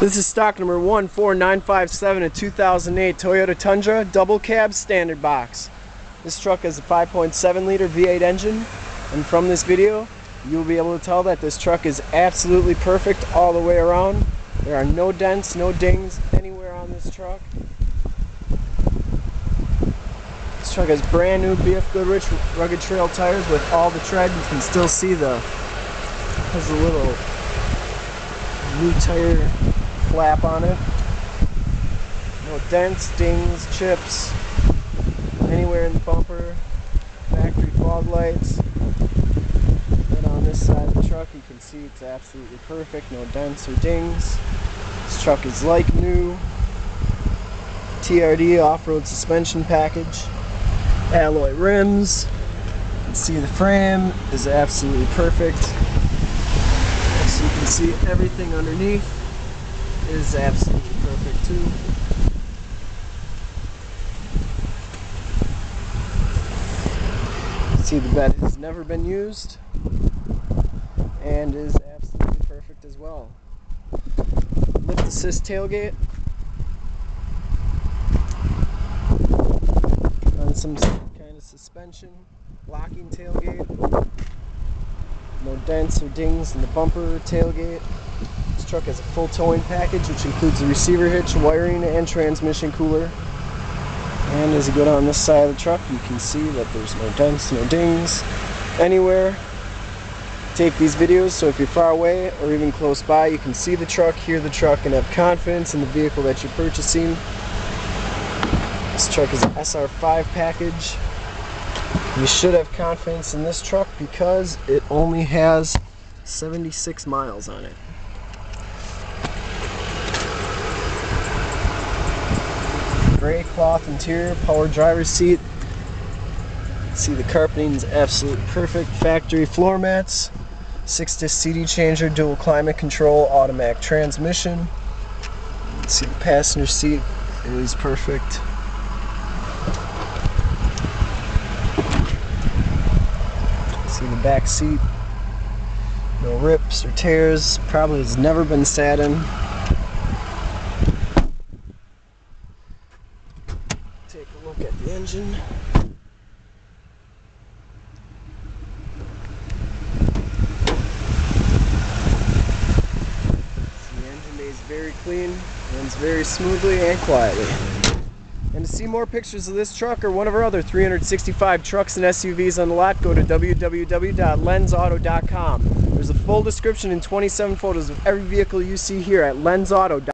This is stock number 14957, a 2008 Toyota Tundra double cab standard box. This truck has a 5.7 liter V8 engine and from this video you'll be able to tell that this truck is absolutely perfect all the way around. There are no dents, no dings anywhere on this truck. This truck has brand new BF Goodrich rugged trail tires with all the tread. You can still see the has a little new tire flap on it. No dents, dings, chips, anywhere in the bumper. Factory fog lights. And on this side of the truck you can see it's absolutely perfect. No dents or dings. This truck is like new. TRD off-road suspension package. Alloy rims. You can see the frame is absolutely perfect. So you can see everything underneath is absolutely perfect too. See the bed has never been used and is absolutely perfect as well. Lift assist tailgate on some kind of suspension, locking tailgate. No dents or dings in the bumper tailgate truck has a full towing package which includes the receiver hitch, wiring, and transmission cooler. And as you go down this side of the truck, you can see that there's no dents, no dings anywhere. Take these videos so if you're far away or even close by, you can see the truck, hear the truck, and have confidence in the vehicle that you're purchasing. This truck is an SR5 package. You should have confidence in this truck because it only has 76 miles on it. Gray cloth interior, power driver's seat. See the carpeting is absolutely perfect. Factory floor mats, 6-disc CD changer, dual climate control, automatic transmission. See the passenger seat is perfect. See the back seat, no rips or tears, probably has never been sat in. Take a look at the engine. the engine is very clean, runs very smoothly and quietly. And to see more pictures of this truck or one of our other 365 trucks and SUVs on the lot, go to www.lenzauto.com. There's a full description and 27 photos of every vehicle you see here at lenzauto.com.